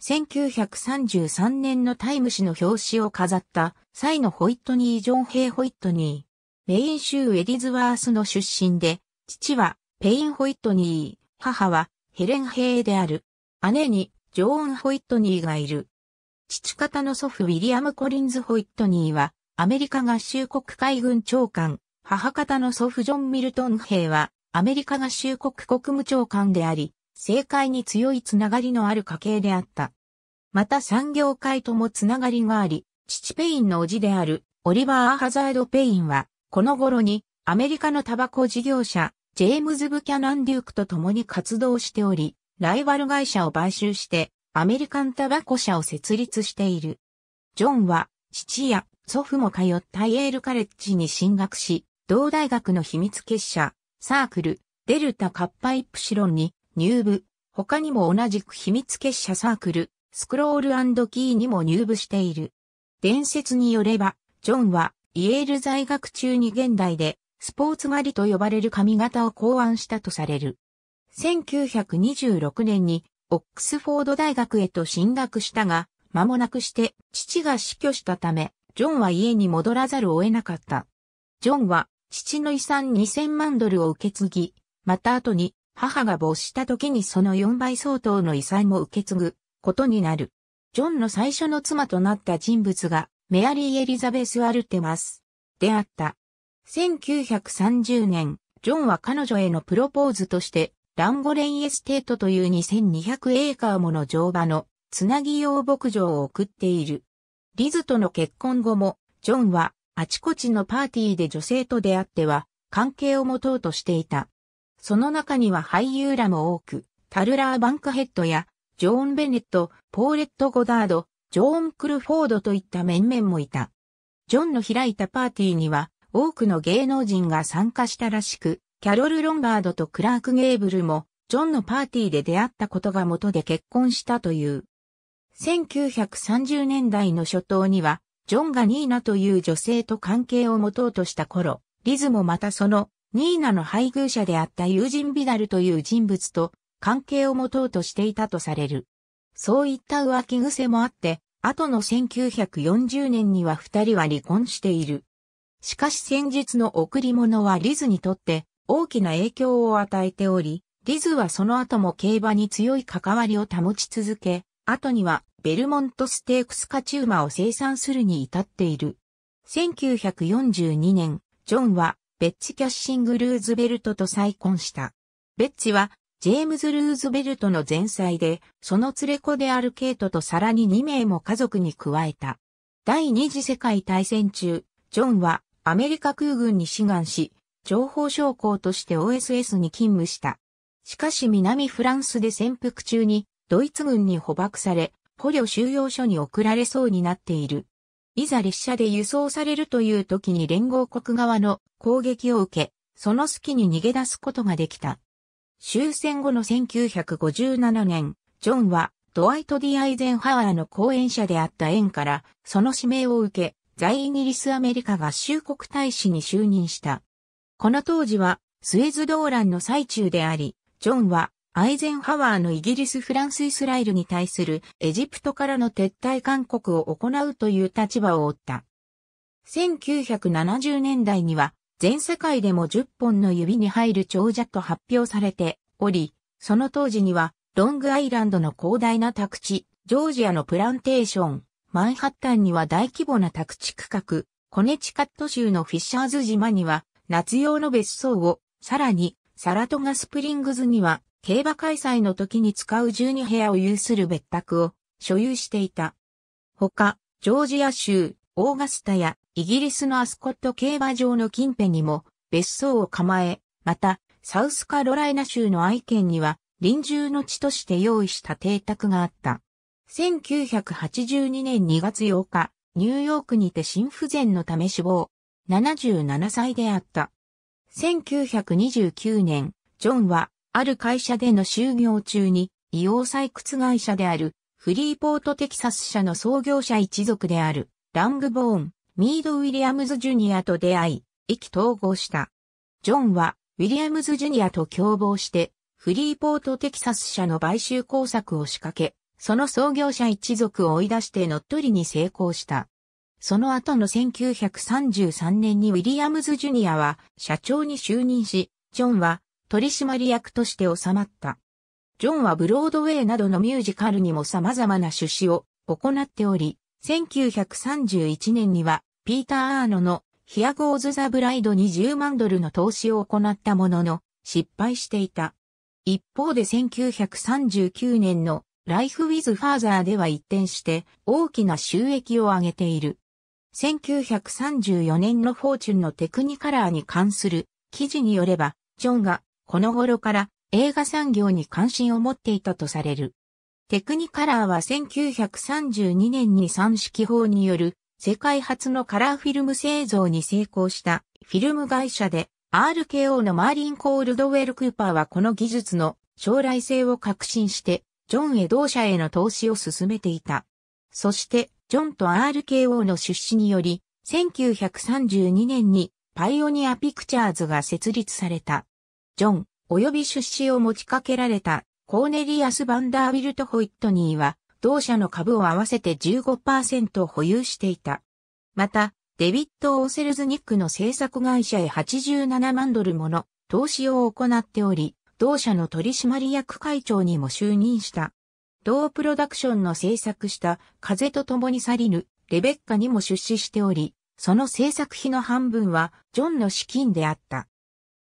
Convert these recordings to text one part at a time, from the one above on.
1933年のタイム誌の表紙を飾った際のホイットニー・ジョン・ヘイ・ホイットニー。メイン州エルズワースの出身で、父はペイン・ホイットニー、母はヘレン・ヘイである。姉にジョーン・ホイットニーがいる。父方の祖父ウィリアム・コリンズ・ホイットニーはアメリカ合衆国海軍長官、母方の祖父ジョン・ミルトン・ヘイはアメリカ合衆国国務長官であり、政界に強いつながりのある家系であった。また産業界ともつながりがあり、父ペインの叔父であるオリバー・ハザード・ペインは、この頃にアメリカのタバコ事業者、ジェームズ・ブキャナン・デュークと共に活動しており、ライバル会社を買収して、アメリカンタバコ社を設立している。ジョンは、父や祖父も通ったイエールカレッジに進学し、同大学の秘密結社、サークル、デルタカッパイプシロンに入部、他にも同じく秘密結社サークル、スクロールキーにも入部している。伝説によれば、ジョンはイエール在学中に現代でスポーツ狩りと呼ばれる髪型を考案したとされる。1926年にオックスフォード大学へと進学したが、間もなくして父が死去したため、ジョンは家に戻らざるを得なかった。ジョンは父の遺産2000万ドルを受け継ぎ、また後に母が没した時にその4倍相当の遺産も受け継ぐことになる。ジョンの最初の妻となった人物がメアリー・エリザベス・アルテマスであった。1930年、ジョンは彼女へのプロポーズとしてランゴレンエステートという2200エーカーもの乗馬のつなぎ用牧場を送っている。リズとの結婚後も、ジョンはあちこちのパーティーで女性と出会っては関係を持とうとしていた。その中には俳優らも多く、タルラー・バンクヘッドやジョーン・ベネット、ポーレット・ゴダード、ジョーン・クルフォードといった面々もいた。ジョンの開いたパーティーには多くの芸能人が参加したらしく、キャロル・ロンバードとクラーク・ゲーブルも、ジョンのパーティーで出会ったことが元で結婚したという。1930年代の初頭には、ジョンがニーナという女性と関係を持とうとした頃、リズもまたそのニーナの配偶者であった友人ビダルという人物と関係を持とうとしていたとされる。そういった浮気癖もあって、後の1940年には二人は離婚している。しかし先日の贈り物はリズにとって大きな影響を与えており、リズはその後も競馬に強い関わりを保ち続け、後にはベルモントステークスカチューマを生産するに至っている。1942年、ジョンはベッチ・キャッシング・ルーズベルトと再婚した。ベッチはジェームズ・ルーズベルトの前妻で、その連れ子であるケイトとさらに2名も家族に加えた。第二次世界大戦中、ジョンはアメリカ空軍に志願し、情報将校として OSS に勤務した。しかし南フランスで潜伏中にドイツ軍に捕獲され、捕虜収容所に送られそうになっている。いざ列車で輸送されるという時に連合国側の攻撃を受け、その隙に逃げ出すことができた。終戦後の1957年、ジョンはドワイト・ディ・アイゼンハワーの講演者であった縁から、その指名を受け、在イギリス・アメリカ合衆国大使に就任した。この当時は、スエズ動乱の最中であり、ジョンは、アイゼンハワーのイギリス・フランス・イスラエルに対するエジプトからの撤退勧告を行うという立場を負った。1970年代には、全世界でも10本の指に入る長者と発表されており、その当時にはロングアイランドの広大な宅地、ジョージアのプランテーション、マンハッタンには大規模な宅地区画、コネチカット州のフィッシャーズ島には夏用の別荘を、さらにサラトガスプリングズには競馬開催の時に使う12部屋を有する別宅を所有していた。他、ジョージア州、オーガスタやイギリスのアスコット競馬場の近辺にも別荘を構え、また、サウスカロライナ州の愛犬には臨終の地として用意した邸宅があった。1982年2月8日、ニューヨークにて心不全のため死亡。77歳であった。1929年、ジョンは、ある会社での就業中に、硫黄採掘会社である、フリーポートテキサス社の創業者一族である、ラングボーン、ミード・ウィリアムズ・ジュニアと出会い、意気統合した。ジョンは、ウィリアムズ・ジュニアと共謀して、フリーポート・テキサス社の買収工作を仕掛け、その創業者一族を追い出して乗っ取りに成功した。その後の1933年にウィリアムズ・ジュニアは社長に就任し、ジョンは取締役として収まった。ジョンはブロードウェイなどのミュージカルにも様々な出資を行っており、1931年にはピーター・アーノのヒアゴーズ・ザ・ブライドに10万ドルの投資を行ったものの失敗していた。一方で1939年のライフ・ウィズ・ファーザーでは一転して大きな収益を上げている。1934年のフォーチュンのテクニカラーに関する記事によれば、ジョンがこの頃から映画産業に関心を持っていたとされる。テクニカラーは1932年に三式法による世界初のカラーフィルム製造に成功したフィルム会社で RKO のマーリン・コールドウェル・クーパーはこの技術の将来性を確信してジョンへ同社への投資を進めていた。そして、ジョンと RKO の出資により、1932年にパイオニアピクチャーズが設立された。ジョン、及び出資を持ちかけられたコーネリアス・バンダービルト・ホイットニーは、同社の株を合わせて15%保有していた。また、デビッド・オーセルズニックの制作会社へ87万ドルもの投資を行っており、同社の取締役会長にも就任した。同プロダクションの制作した風と共に去りぬレベッカにも出資しており、その制作費の半分はジョンの資金であった。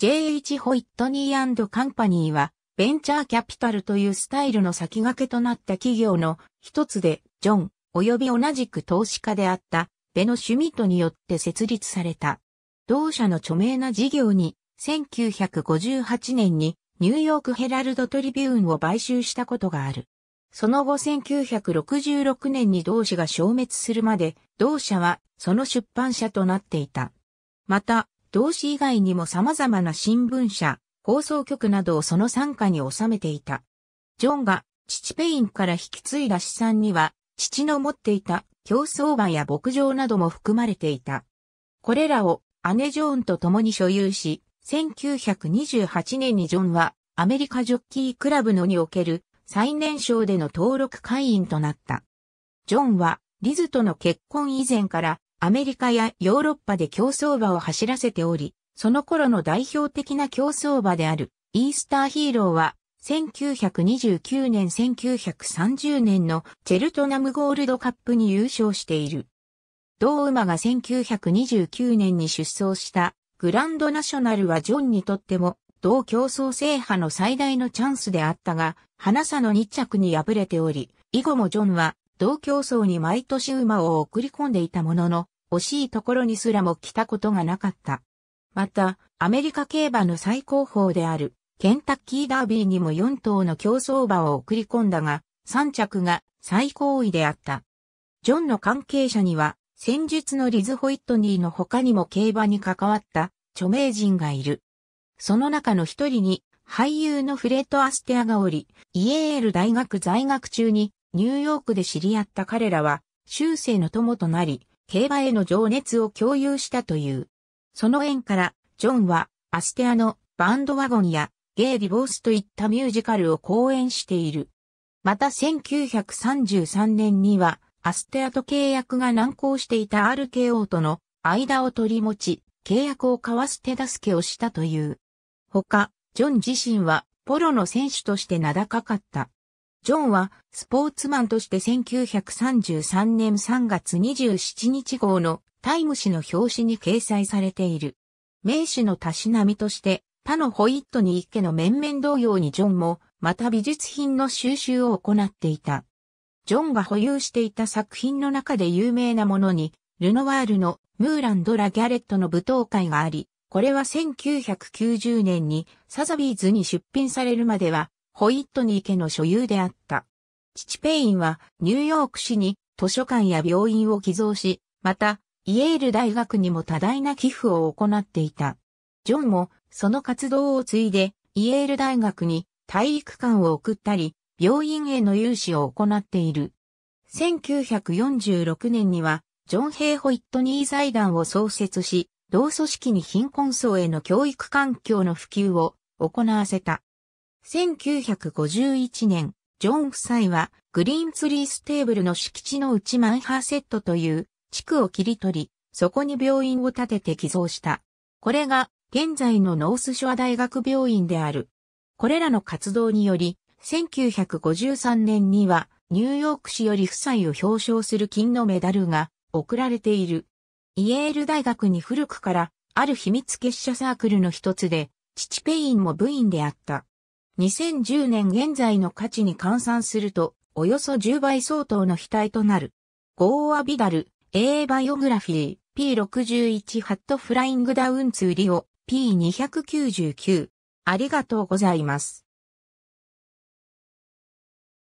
J.H. ホイットニーカンパニーはベンチャーキャピタルというスタイルの先駆けとなった企業の一つで、ジョン及び同じく投資家であったベノ・シュミットによって設立された。同社の著名な事業に1958年にニューヨークヘラルドトリビューンを買収したことがある。その後1966年に同誌が消滅するまで、同社はその出版社となっていた。また、同誌以外にも様々な新聞社、放送局などをその傘下に収めていた。ジョンが父ペインから引き継いだ資産には、父の持っていた競走馬や牧場なども含まれていた。これらを姉ジョーンと共に所有し、1928年にジョンはアメリカジョッキークラブのにおける最年少での登録会員となった。ジョンはリズとの結婚以前からアメリカやヨーロッパで競走馬を走らせており、その頃の代表的な競走馬であるイースターヒーローは1929年1930年のチェルトナムゴールドカップに優勝している。同馬が1929年に出走したグランドナショナルはジョンにとっても同競争制覇の最大のチャンスであったが、花差の2着に敗れており、以後もジョンは同競争に毎年馬を送り込んでいたものの、惜しいところにすらも来たことがなかった。また、アメリカ競馬の最高峰である、ケンタッキーダービーにも4頭の競走馬を送り込んだが、3着が最高位であった。ジョンの関係者には、戦術のリズ・ホイットニーの他にも競馬に関わった著名人がいる。その中の一人に俳優のフレッド・アステアがおり、イエール大学在学中にニューヨークで知り合った彼らは修正の友となり、競馬への情熱を共有したという。その縁から、ジョンはアステアのバンドワゴンやゲイ・リボースといったミュージカルを講演している。また1933年にはアステアと契約が難航していた RKO との間を取り持ち、契約を交わす手助けをしたという。他、ジョン自身はポロの選手として名高かった。ジョンはスポーツマンとして1933年3月27日号のタイム誌の表紙に掲載されている。名士のたしなみとして他のホイットニー家の面々同様にジョンもまた美術品の収集を行っていた。ジョンが保有していた作品の中で有名なものに、ルノワールのムーラン・ドラ・ギャレットの舞踏会があり、これは1990年にサザビーズに出品されるまでは、ホイットニー家の所有であった。父ペインはニューヨーク市に図書館や病院を寄贈し、また、イエール大学にも多大な寄付を行っていた。ジョンもその活動を継いで、イエール大学に体育館を送ったり、病院への融資を行っている。1946年には、ジョン・ヘイ・ホイットニー財団を創設し、同組織に貧困層への教育環境の普及を行わせた。1951年、ジョン夫妻はグリーンツリーステーブルの敷地の内マンハーセットという地区を切り取り、そこに病院を建てて寄贈した。これが現在のノースショア大学病院である。これらの活動により、1953年にはニューヨーク市より夫妻を表彰する金のメダルが贈られている。イエール大学に古くからある秘密結社サークルの一つで、父ペインも部員であった。2010年現在の価値に換算すると、およそ10倍相当の額となる。ゴアビダル、A Biography、P61 ハット Flying Down to Rio、P299。ありがとうございます。